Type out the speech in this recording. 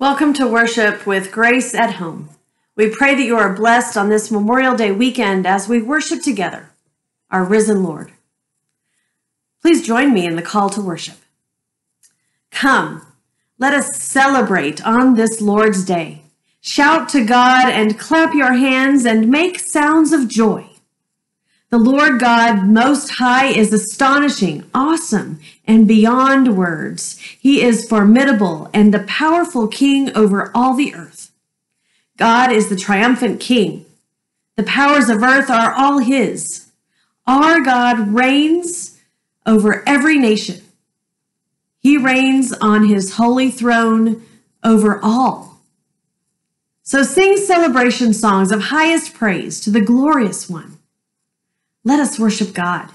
Welcome to worship with Grace at Home. We pray that you are blessed on this Memorial Day weekend as we worship together our risen Lord. Please join me in the call to worship. Come, let us celebrate on this Lord's Day. Shout to God and clap your hands and make sounds of joy. The Lord God Most High is astonishing, awesome, and beyond words. He is formidable and the powerful King over all the earth. God is the triumphant King. The powers of earth are all His. Our God reigns over every nation. He reigns on His holy throne over all. So sing celebration songs of highest praise to the glorious one. Let us worship God.